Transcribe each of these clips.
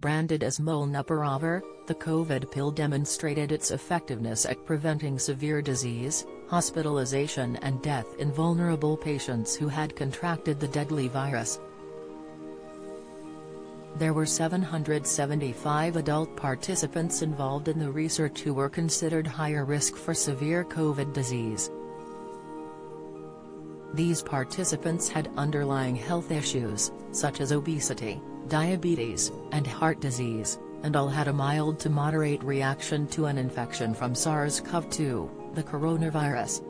Branded as Molnupiravir, the COVID pill demonstrated its effectiveness at preventing severe disease, hospitalization and death in vulnerable patients who had contracted the deadly virus. There were 775 adult participants involved in the research who were considered higher risk for severe COVID disease. These participants had underlying health issues, such as obesity, diabetes, and heart disease, and all had a mild to moderate reaction to an infection from SARS-CoV-2, the coronavirus.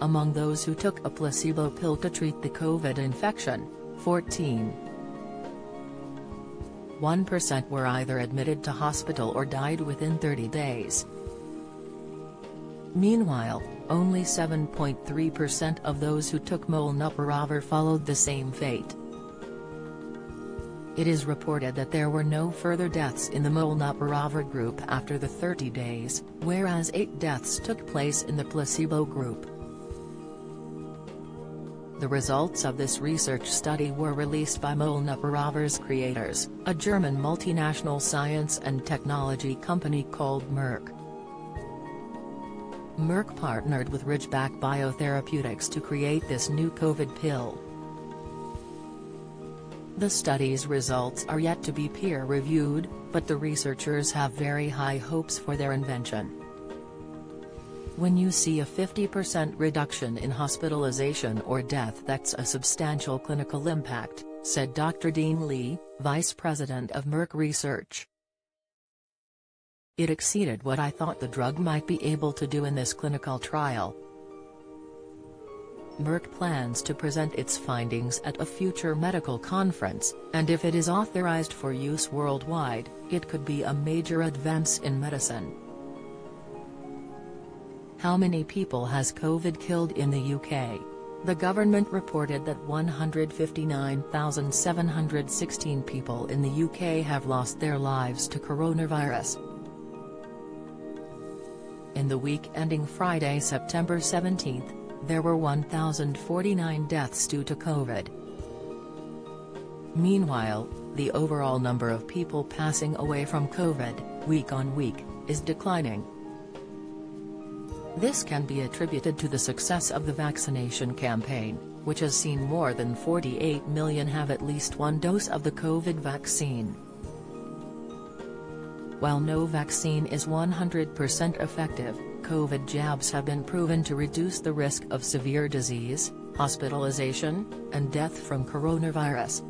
Among those who took a placebo pill to treat the COVID infection, 14 1% were either admitted to hospital or died within 30 days. Meanwhile, only 7.3% of those who took molnupiravir followed the same fate. It is reported that there were no further deaths in the molnupiravir group after the 30 days, whereas 8 deaths took place in the placebo group. The results of this research study were released by Molnupiravir's creators, a German multinational science and technology company called Merck. Merck partnered with Ridgeback Biotherapeutics to create this new COVID pill. The study's results are yet to be peer-reviewed, but the researchers have very high hopes for their invention. When you see a 50% reduction in hospitalization or death that's a substantial clinical impact, said Dr. Dean Li, Vice President of Merck Research. It exceeded what I thought the drug might be able to do in this clinical trial, Merck plans to present its findings at a future medical conference, and if it is authorized for use worldwide, it could be a major advance in medicine. How many people has COVID killed in the UK? The government reported that 159,716 people in the UK have lost their lives to coronavirus. In the week ending Friday, September 17, there were 1,049 deaths due to COVID. Meanwhile, the overall number of people passing away from COVID, week on week, is declining. This can be attributed to the success of the vaccination campaign, which has seen more than 48 million have at least one dose of the COVID vaccine. While no vaccine is 100% effective, COVID jabs have been proven to reduce the risk of severe disease, hospitalization, and death from coronavirus.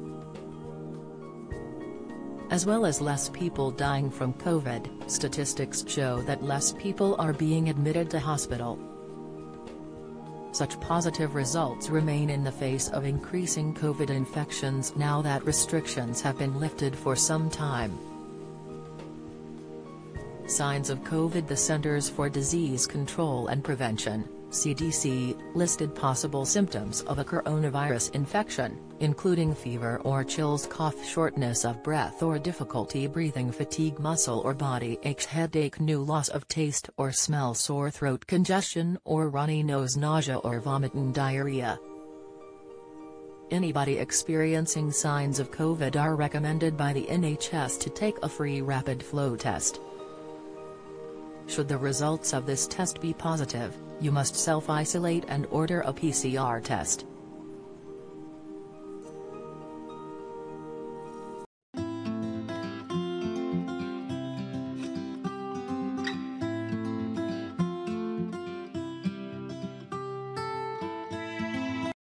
As well as less people dying from COVID, statistics show that less people are being admitted to hospital. Such positive results remain in the face of increasing COVID infections now that restrictions have been lifted for some time. Signs of COVID The Centers for Disease Control and Prevention, CDC, listed possible symptoms of a coronavirus infection, including fever or chills cough shortness of breath or difficulty breathing fatigue muscle or body aches headache new loss of taste or smell sore throat congestion or runny nose nausea or vomiting diarrhea. Anybody experiencing signs of COVID are recommended by the NHS to take a free rapid flow test. Should the results of this test be positive, you must self-isolate and order a PCR test.